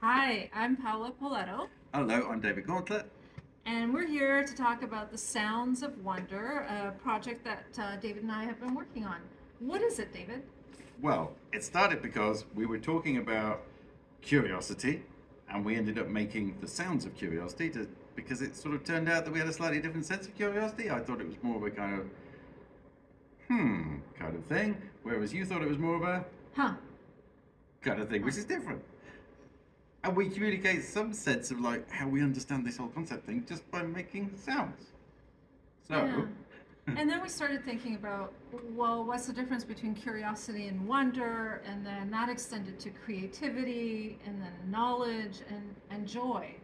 Hi, I'm Paola Poletto, Hello, I'm David Gauntlett. and we're here to talk about the Sounds of Wonder, a project that uh, David and I have been working on. What is it, David? Well, it started because we were talking about curiosity and we ended up making the sounds of curiosity to, because it sort of turned out that we had a slightly different sense of curiosity. I thought it was more of a kind of, hmm, kind of thing, whereas you thought it was more of a Huh. kind of thing, which is different. And we communicate some sense of like how we understand this whole concept thing just by making sounds. So, Yeah. And then we started thinking about, well, what's the difference between curiosity and wonder? And then that extended to creativity and then knowledge and, and joy.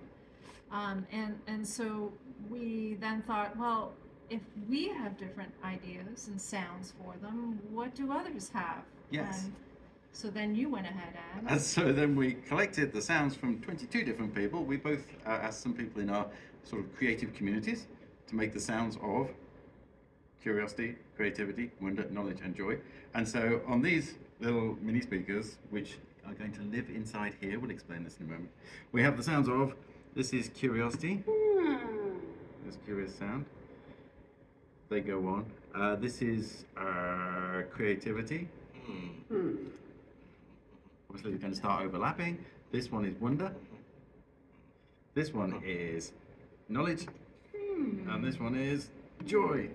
Um, and, and so we then thought, well, if we have different ideas and sounds for them, what do others have? Yes. And so then you went ahead and. And so then we collected the sounds from 22 different people. We both uh, asked some people in our sort of creative communities to make the sounds of curiosity, creativity, wonder, knowledge, and joy. And so on these little mini speakers, which are going to live inside here, we'll explain this in a moment, we have the sounds of this is curiosity, this curious sound. They go on. Uh, this is uh, creativity. Obviously, you're going to start overlapping. This one is wonder. This one is knowledge. Hmm. And this one is joy.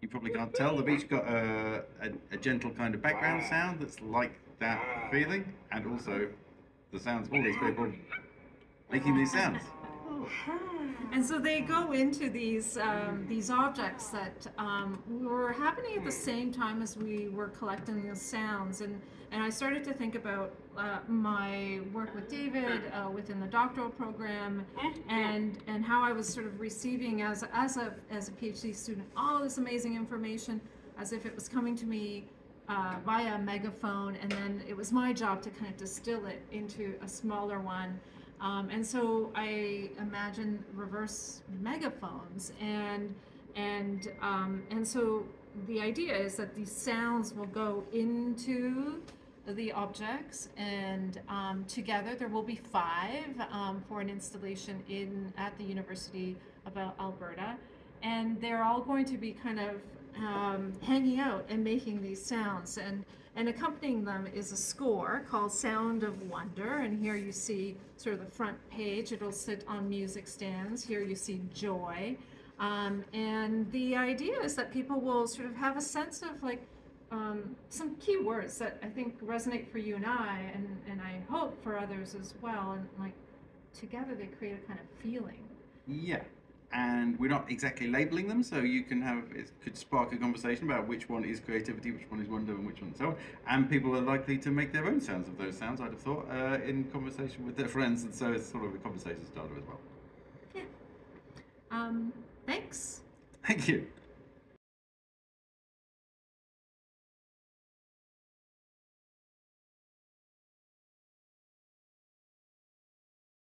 You probably can't tell. They've each got a, a, a gentle kind of background sound that's like that feeling, and also the sounds of all these people making these sounds. And so they go into these um, these objects that um, were happening at the same time as we were collecting the sounds, and and I started to think about uh, my work with David uh, within the doctoral program, and and how I was sort of receiving as as a as a PhD student all this amazing information as if it was coming to me uh, via a megaphone, and then it was my job to kind of distill it into a smaller one. Um, and so I imagine reverse megaphones, and and um, and so the idea is that these sounds will go into the objects, and um, together there will be five um, for an installation in at the University of Alberta, and they're all going to be kind of um, hanging out and making these sounds. And and accompanying them is a score called Sound of Wonder. And here you see sort of the front page. It'll sit on music stands. Here you see joy. Um, and the idea is that people will sort of have a sense of like um, some key words that I think resonate for you and I and, and I hope for others as well. And like together they create a kind of feeling. Yeah. And we're not exactly labeling them, so you can have it could spark a conversation about which one is creativity, which one is wonder, and which one so on. And people are likely to make their own sounds of those sounds. I'd have thought uh, in conversation with their friends, and so it's sort of a conversation starter as well. yeah um, thanks Thank you.